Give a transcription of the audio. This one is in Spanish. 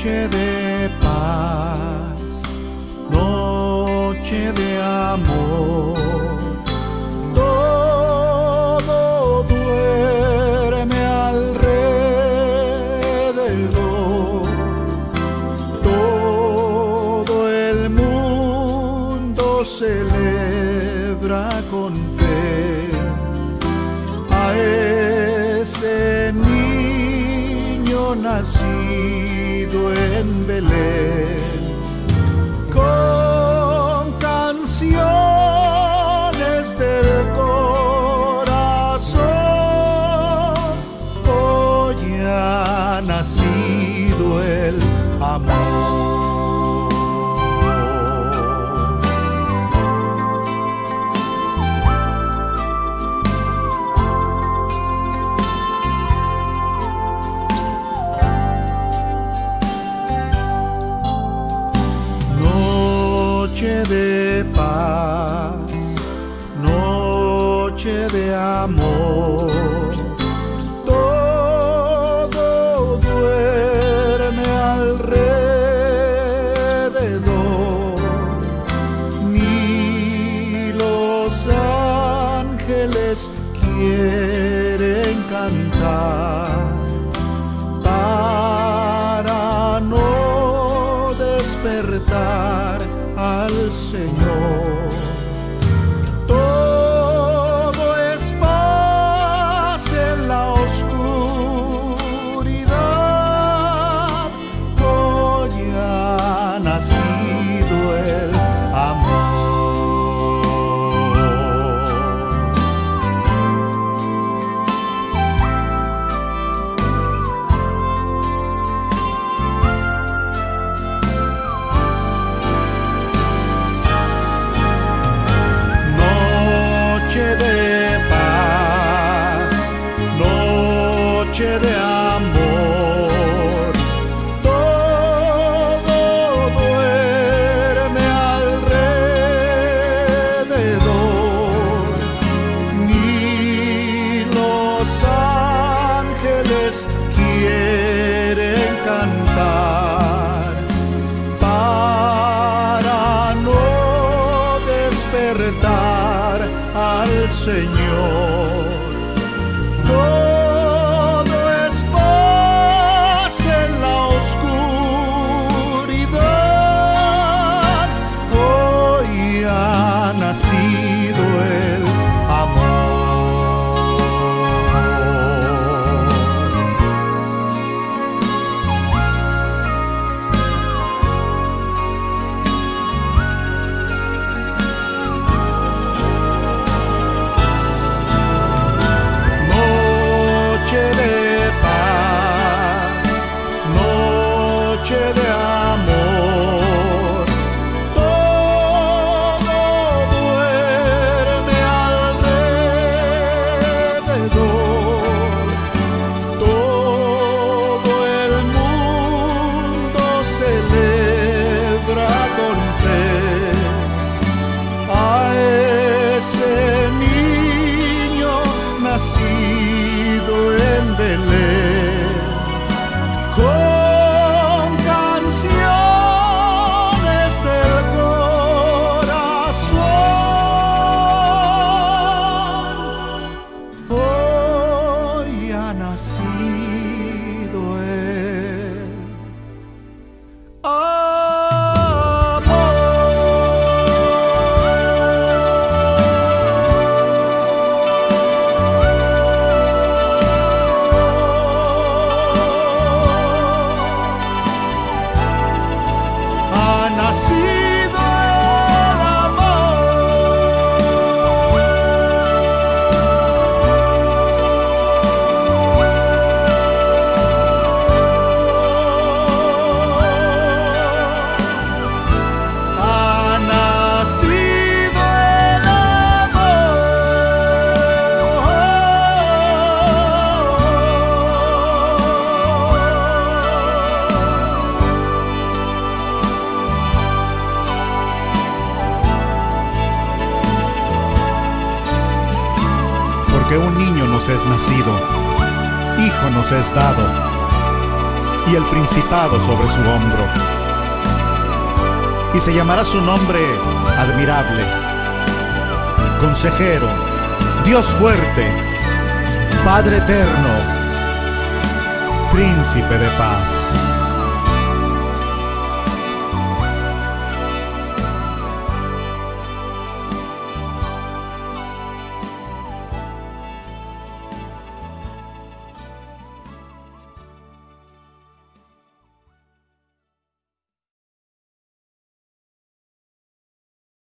noche de paz, noche de amor. Todo duerme alrededor, todo el mundo celebra con fe. Nacido en Belén, noche de amor. Todo duerme alrededor, ni los ángeles quieren cantar para no despertar al Señor. Señor. Porque un niño nos es nacido, hijo nos es dado, y el principado sobre su hombro. Y se llamará su nombre admirable, consejero, Dios fuerte, Padre eterno, príncipe de paz.